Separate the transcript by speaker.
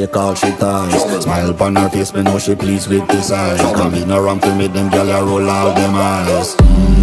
Speaker 1: Take all she ties Smile upon her face, me know she pleased with this eyes Come in around to me them, girl, I roll all them eyes.